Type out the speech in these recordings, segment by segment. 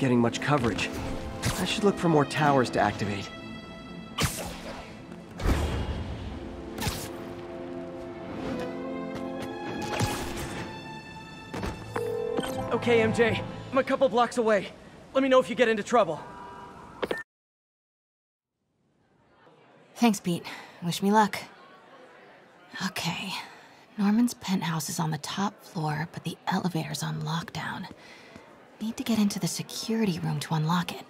Not getting much coverage. I should look for more towers to activate. Okay, MJ. I'm a couple blocks away. Let me know if you get into trouble. Thanks, Pete. Wish me luck. Okay. Norman's penthouse is on the top floor, but the elevator's on lockdown. Need to get into the security room to unlock it.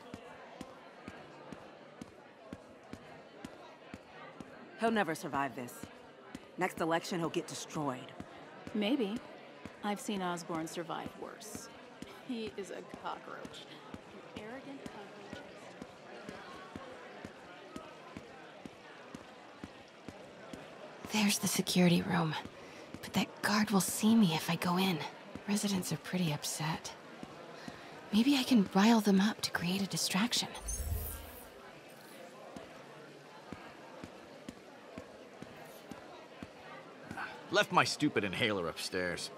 He'll never survive this. Next election, he'll get destroyed. Maybe. I've seen Osborn survive worse. He is a cockroach. An arrogant cockroach. There's the security room. But that guard will see me if I go in. Residents are pretty upset. Maybe I can rile them up to create a distraction. Left my stupid inhaler upstairs.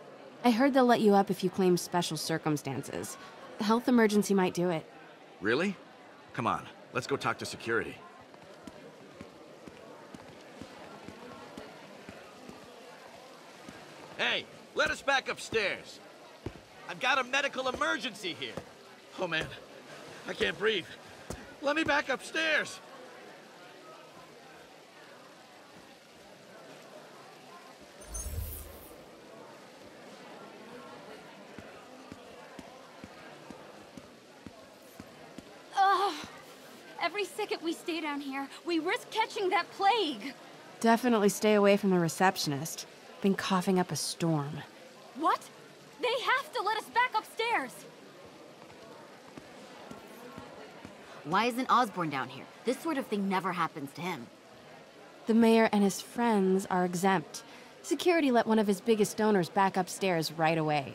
I heard they'll let you up if you claim special circumstances. A health emergency might do it. Really? Come on, let's go talk to security. Hey, let us back upstairs. I've got a medical emergency here. Oh man, I can't breathe. Let me back upstairs. Ugh. Every second we stay down here, we risk catching that plague. Definitely stay away from the receptionist. Been coughing up a storm. What? They have to let us back upstairs. Why isn't Osborn down here? This sort of thing never happens to him. The mayor and his friends are exempt. Security let one of his biggest donors back upstairs right away.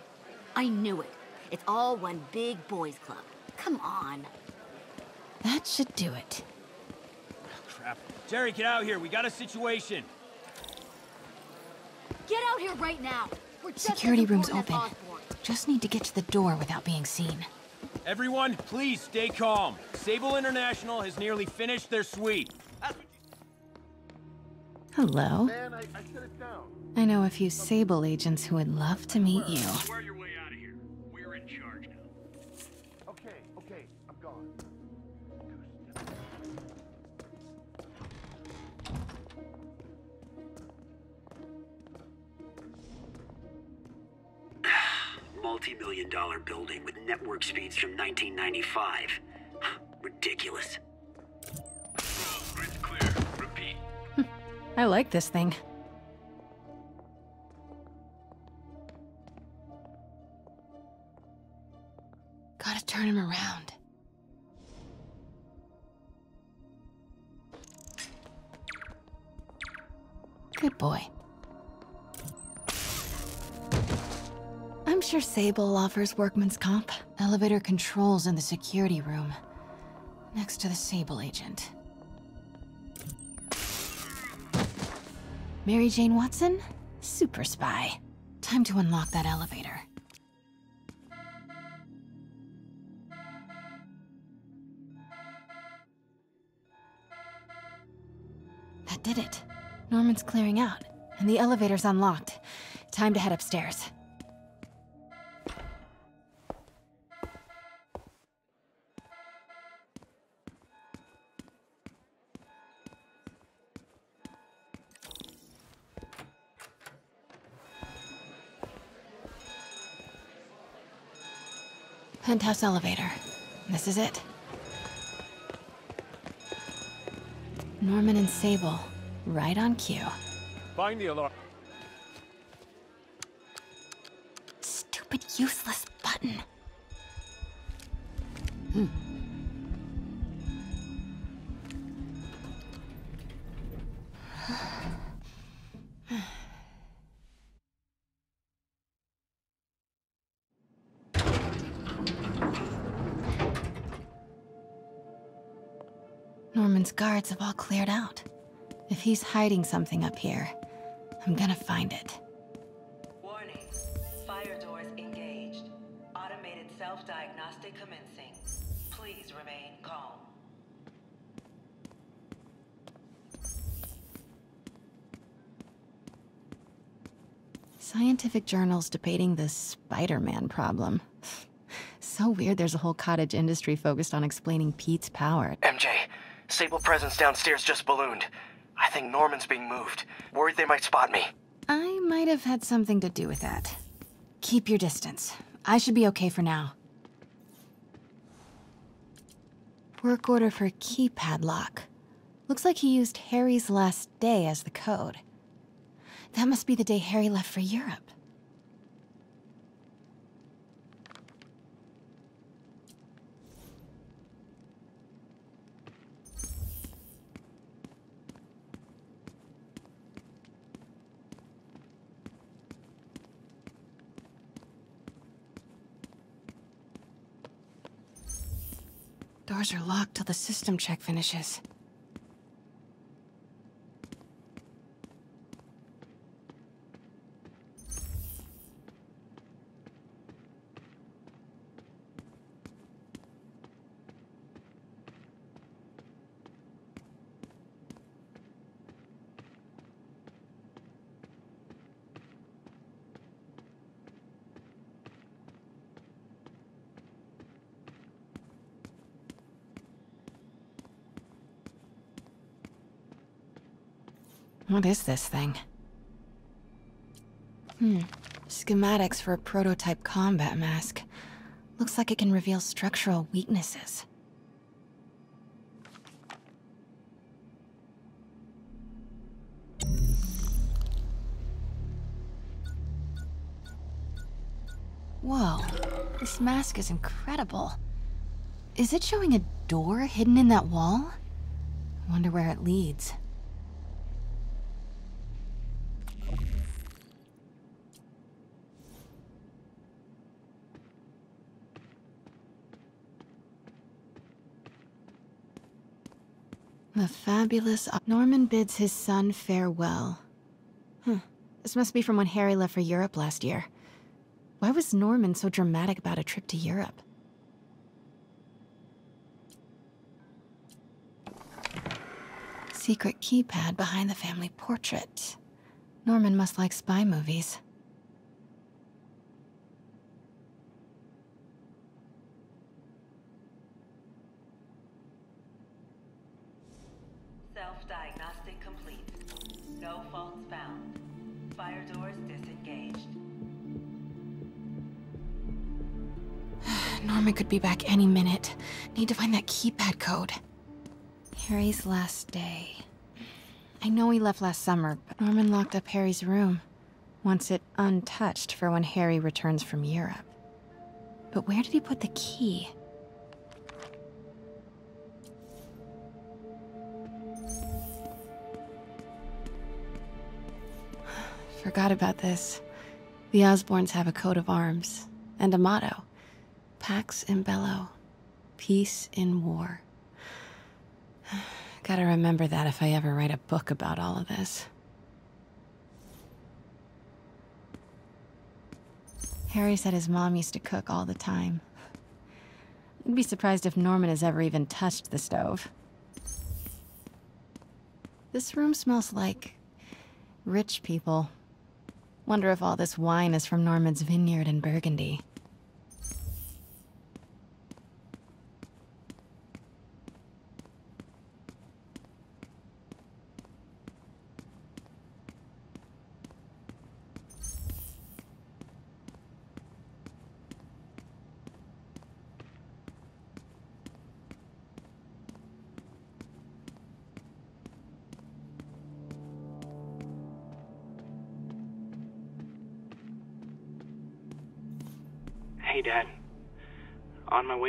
I knew it. It's all one big boys club. Come on. That should do it. Oh, crap. Jerry, get out here. We got a situation. Get out here right now. We're just Security room's open. as Osborn. Just need to get to the door without being seen. Everyone, please stay calm. Sable International has nearly finished their sweep. Hello. Man, I, I down. I know a few Sable agents who would love to meet you. Multi-million dollar building with network speeds from 1995. Ridiculous. Grid's clear. Repeat. Hmm. I like this thing. Gotta turn him around. Good boy. Sure Sable offers workman's comp. Elevator controls in the security room. Next to the Sable agent. Mary Jane Watson? Super spy. Time to unlock that elevator. That did it. Norman's clearing out, and the elevator's unlocked. Time to head upstairs. Penthouse elevator. This is it. Norman and Sable, right on cue. Find the alarm. Guards have all cleared out. If he's hiding something up here, I'm gonna find it. Warning. Fire doors engaged. Automated Self-diagnostic commencing. Please remain calm. Scientific journals debating the Spider Man problem. so weird there's a whole cottage industry focused on explaining Pete's power. MJ, Sable presence downstairs just ballooned. I think Norman's being moved. Worried they might spot me. I might have had something to do with that. Keep your distance. I should be okay for now. Work order for keypad lock. Looks like he used Harry's last day as the code. That must be the day Harry left for Europe. Doors are locked till the system check finishes. What is this thing? Hmm. Schematics for a prototype combat mask. Looks like it can reveal structural weaknesses. Whoa. This mask is incredible. Is it showing a door hidden in that wall? I wonder where it leads. Fabulous Norman bids his son farewell. Huh. This must be from when Harry left for Europe last year. Why was Norman so dramatic about a trip to Europe? Secret keypad behind the family portrait. Norman must like spy movies. Self-diagnostic complete. No faults found. Fire doors disengaged. Norman could be back any minute. Need to find that keypad code. Harry's last day. I know he left last summer, but Norman locked up Harry's room. Wants it untouched for when Harry returns from Europe. But where did he put the key? Forgot about this. The Osborns have a coat of arms and a motto Pax in Bello, peace in war. Gotta remember that if I ever write a book about all of this. Harry said his mom used to cook all the time. I'd be surprised if Norman has ever even touched the stove. This room smells like rich people. Wonder if all this wine is from Norman's vineyard in Burgundy.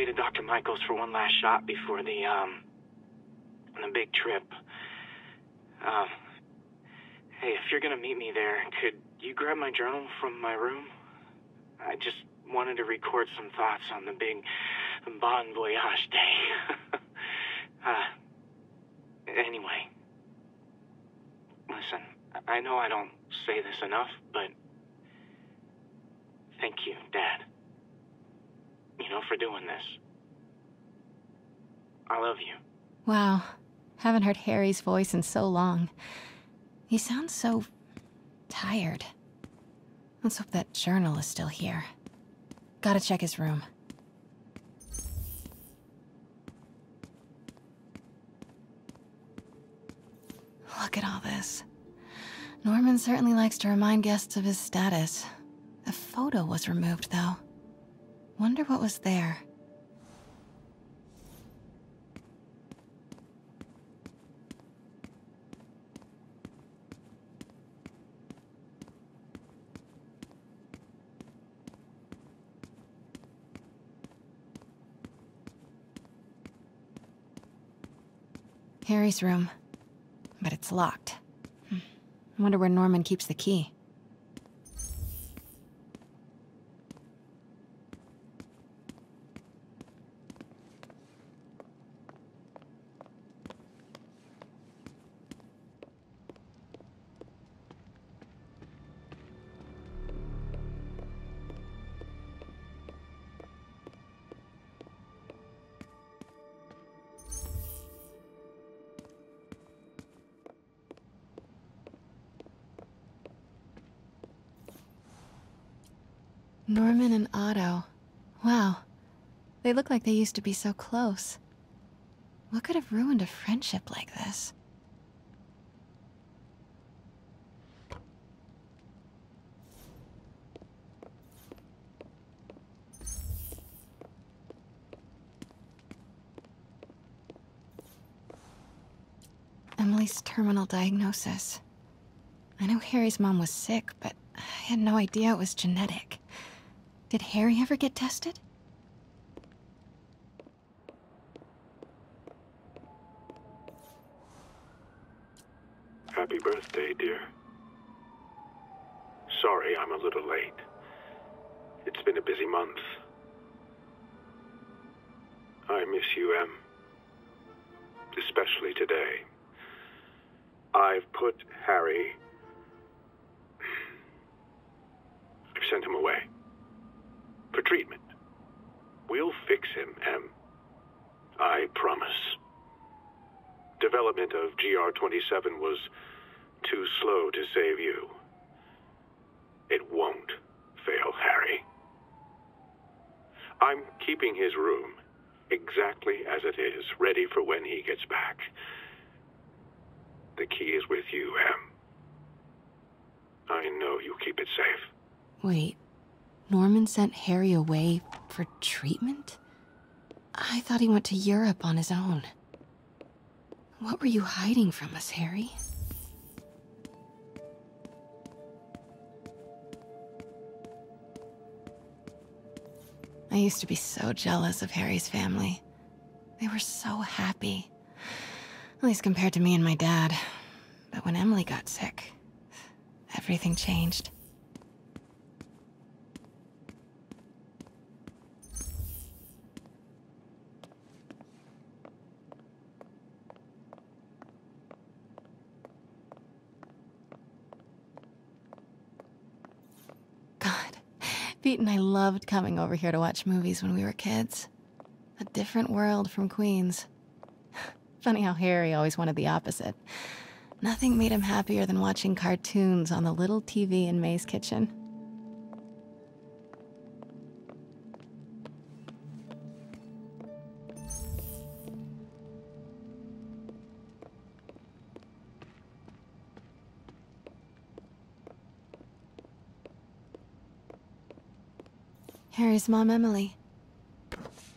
To Dr. Michaels for one last shot before the, um, the big trip. Um, hey, if you're gonna meet me there, could you grab my journal from my room? I just wanted to record some thoughts on the big Bon Voyage day. uh, anyway. Listen, I know I don't say this enough, but thank you, Dad. You for doing this. I love you. Wow. Haven't heard Harry's voice in so long. He sounds so tired. Let's hope that journal is still here. Gotta check his room. Look at all this. Norman certainly likes to remind guests of his status. The photo was removed, though. Wonder what was there. Harry's room. But it's locked. Hmm. I wonder where Norman keeps the key. They used to be so close. What could have ruined a friendship like this? Emily's terminal diagnosis. I know Harry's mom was sick, but I had no idea it was genetic. Did Harry ever get tested? 27 was too slow to save you. It won't fail Harry. I'm keeping his room exactly as it is, ready for when he gets back. The key is with you, Em. I know you keep it safe. Wait, Norman sent Harry away for treatment? I thought he went to Europe on his own. What were you hiding from us, Harry? I used to be so jealous of Harry's family. They were so happy. At least compared to me and my dad. But when Emily got sick, everything changed. God, Pete and I loved coming over here to watch movies when we were kids. A different world from Queens. Funny how Harry always wanted the opposite. Nothing made him happier than watching cartoons on the little TV in May's kitchen. Harry's mom, Emily.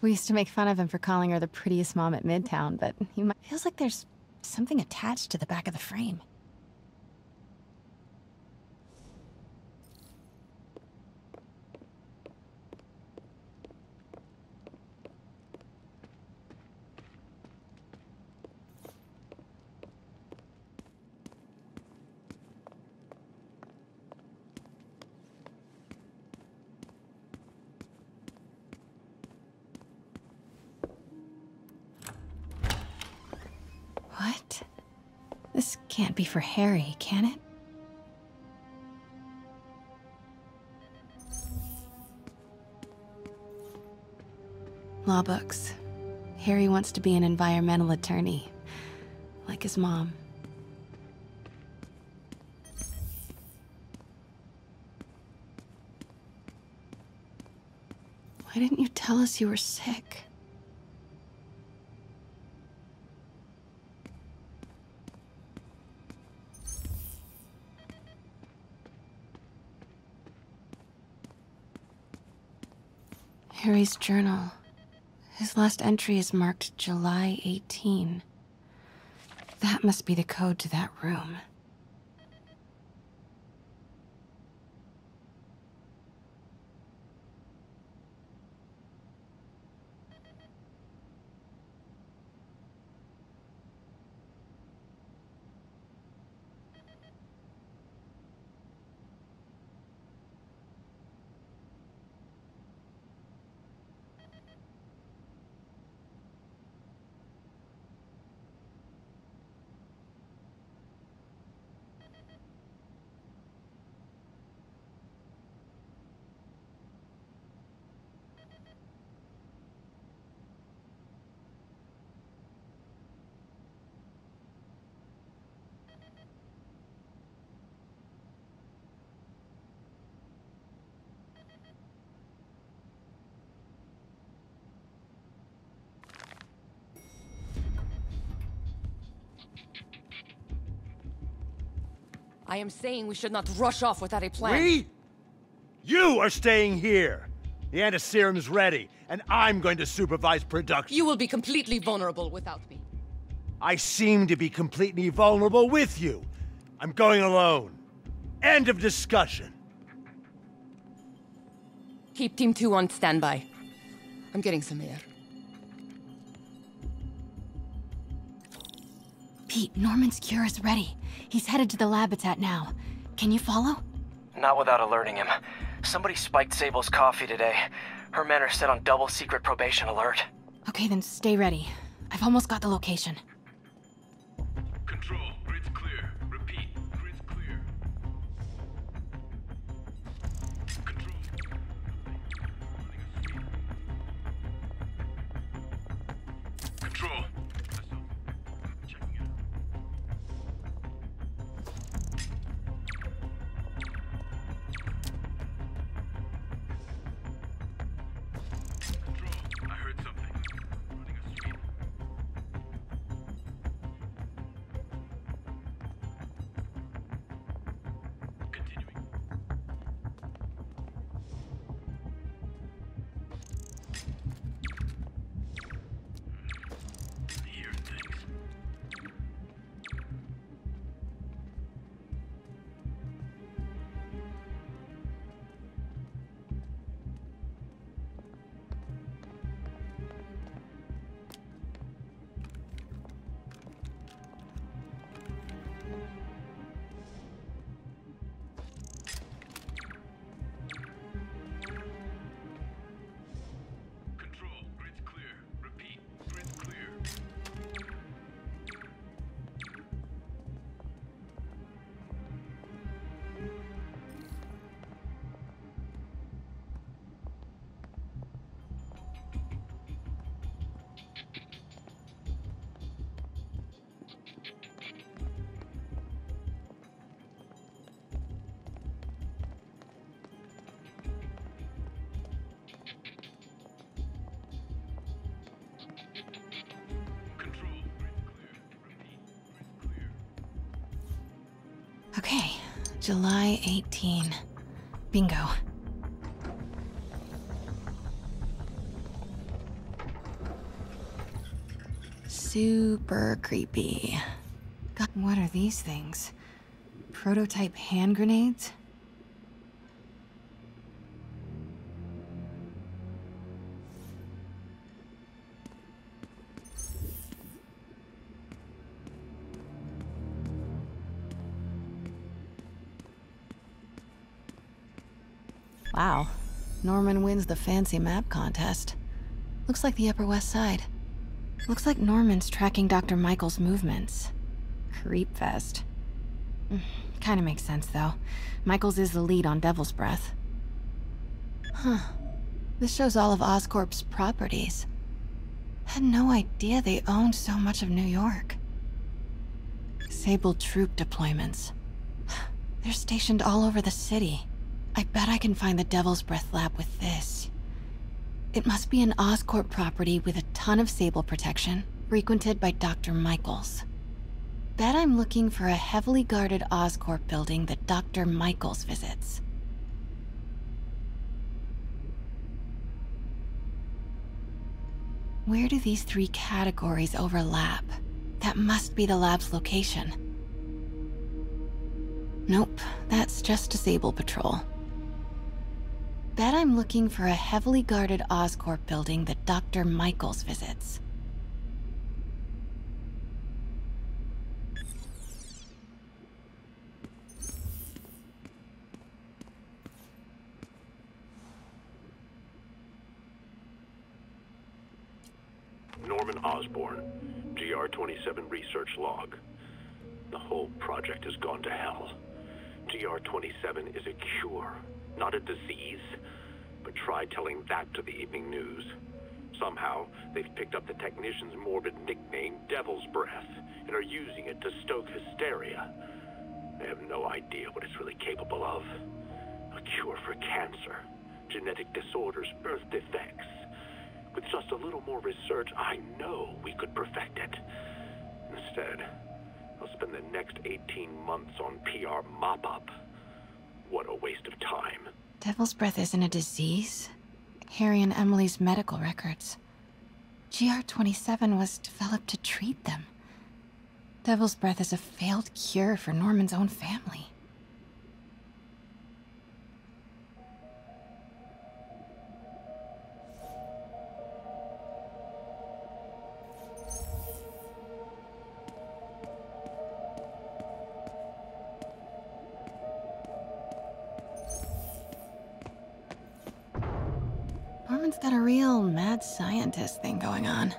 We used to make fun of him for calling her the prettiest mom at Midtown, but he mi- feels like there's something attached to the back of the frame. What? This can't be for Harry, can it? Law books. Harry wants to be an environmental attorney, like his mom. Why didn't you tell us you were sick? Harry's journal. His last entry is marked July 18. That must be the code to that room. I am saying we should not rush off without a plan. We? You are staying here. The antiserum's ready, and I'm going to supervise production. You will be completely vulnerable without me. I seem to be completely vulnerable with you. I'm going alone. End of discussion. Keep Team 2 on standby. I'm getting some air. Pete, Norman's cure is ready. He's headed to the lab it's at now. Can you follow? Not without alerting him. Somebody spiked Sable's coffee today. Her men are set on double secret probation alert. Okay, then stay ready. I've almost got the location. Okay, July 18. Bingo. Super creepy. God, what are these things? Prototype hand grenades? Wow. Norman wins the fancy map contest. Looks like the Upper West Side. Looks like Norman's tracking Dr. Michaels' movements. Creepfest. Mm, kinda makes sense, though. Michaels is the lead on Devil's Breath. Huh. This shows all of Oscorp's properties. Had no idea they owned so much of New York. Sable troop deployments. They're stationed all over the city. I bet I can find the Devil's Breath lab with this. It must be an Oscorp property with a ton of Sable protection, frequented by Dr. Michaels. Bet I'm looking for a heavily guarded Oscorp building that Dr. Michaels visits. Where do these three categories overlap? That must be the lab's location. Nope, that's just a Sable patrol. Bet I'm looking for a heavily guarded Oscorp building that Dr. Michaels visits. Norman Osborn, GR-27 research log. The whole project has gone to hell. GR-27 is a cure, not a disease. But try telling that to the evening news. Somehow, they've picked up the technician's morbid nickname, Devil's Breath, and are using it to stoke hysteria. They have no idea what it's really capable of. A cure for cancer, genetic disorders, birth defects. With just a little more research, I know we could perfect it. Instead, I'll spend the next 18 months on PR mop-up. What a waste of time. Devil's Breath isn't a disease. Harry and Emily's medical records. GR27 was developed to treat them. Devil's Breath is a failed cure for Norman's own family. Norman's got a real mad scientist thing going on.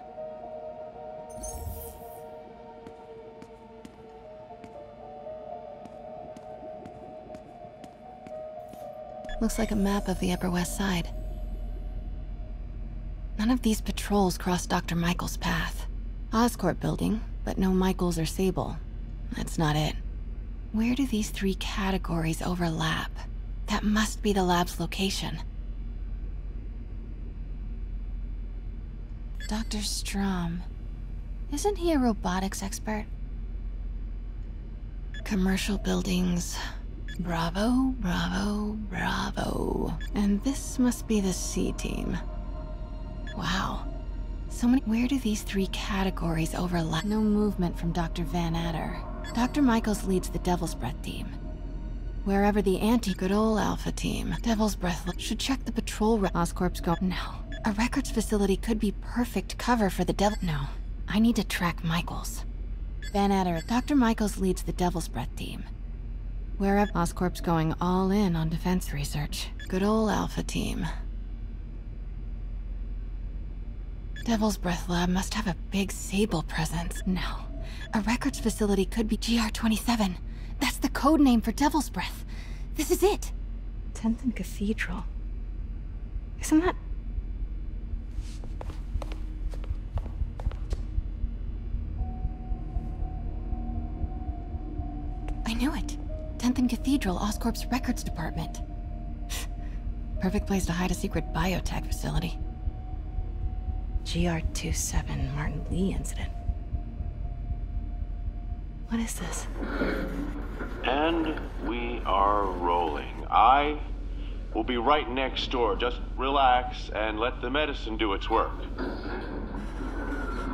Looks like a map of the Upper West Side. None of these patrols crossed Dr. Michaels' path. Oscorp building, but no Michaels or Sable. That's not it. Where do these three categories overlap? That must be the lab's location. Dr. Strom. Isn't he a robotics expert? Commercial buildings. Bravo, bravo, bravo. And this must be the C team. Wow. So many- Where do these three categories overlap? No movement from Dr. Van Adder. Dr. Michaels leads the Devil's Breath team. Wherever the anti-good old Alpha team, Devil's Breath should check the patrol Oscorp's go- No. A records facility could be perfect cover for the Devil- No. I need to track Michaels. Van Adder, Dr. Michaels leads the Devil's Breath team. Wherever Oscorp's going all in on defense research. Good old Alpha team. Devil's Breath Lab must have a big Sable presence. No. A records facility could be GR27. That's the code name for Devil's Breath. This is it. 10th and Cathedral. Isn't that... I knew it. 10th and Cathedral, Oscorp's records department. Perfect place to hide a secret biotech facility. GR27 Martin Lee incident. What is this? And we are rolling. I will be right next door. Just relax and let the medicine do its work.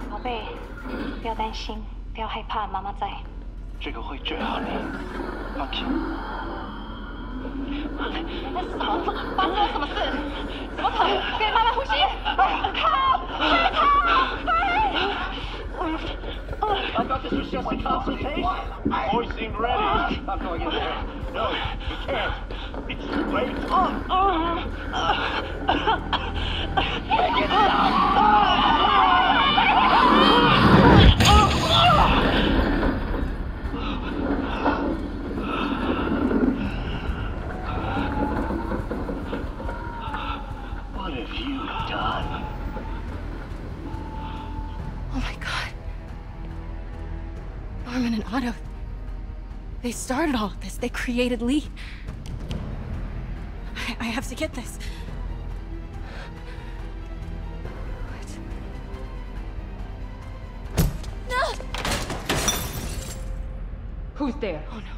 宝贝，不要担心，不要害怕，妈妈在。 这个会治好你，放心。那是什么？发生了什么事？怎么可能？别慢慢呼吸。靠！靠！哎！I thought this was just a consultation. Hoisting ready. Not going in there. No, you can't. It's too late. Make it stop. Otto. They started all of this. They created Lee. I, I have to get this. No! Who's there? Oh no.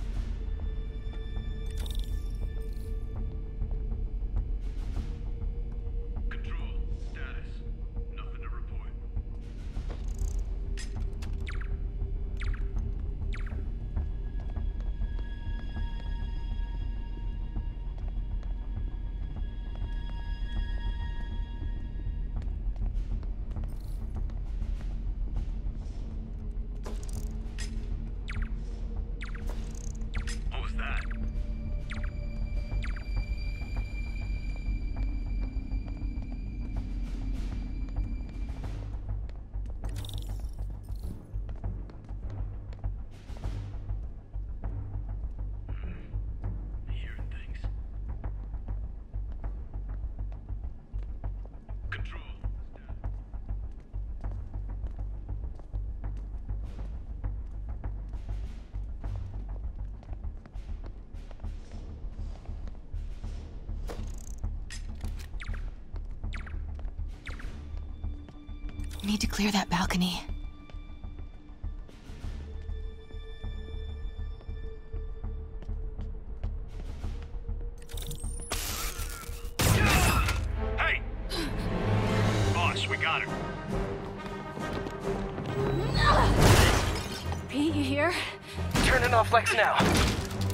Need to clear that balcony. Hey! Boss, we got her. Pete, you here? Turning off Lex now.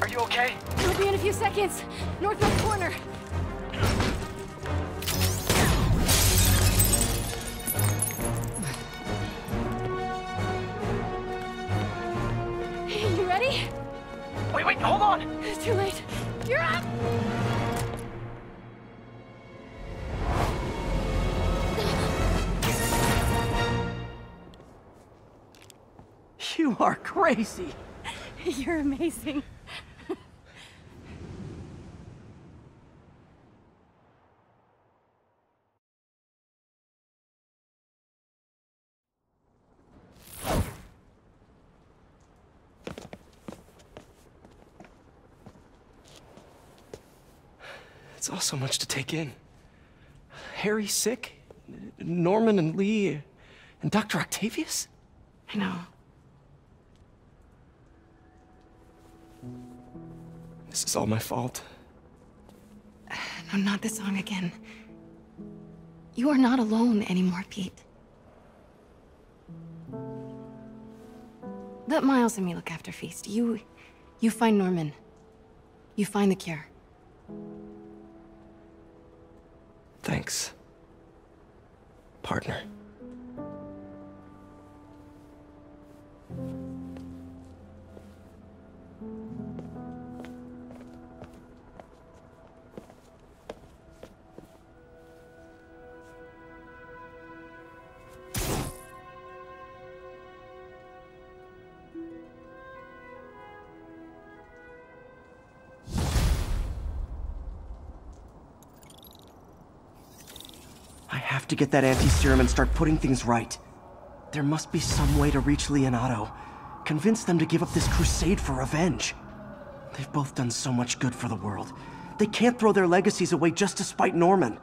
Are you okay? We'll be in a few seconds. Northwest corner. You ready? Wait, wait, hold on! It's too late. You're up! You are crazy. You're amazing. So much to take in. Harry sick? Norman and Lee and Dr. Octavius? I know. This is all my fault. No, not this song again. You are not alone anymore, Pete. Let Miles and me look after Feast. You... you find Norman. You find the cure. Thanks. Partner. Get that anti-serum and start putting things right. There must be some way to reach Li and Otto. Convince them to give up this crusade for revenge. They've both done so much good for the world. They can't throw their legacies away just to spite Norman.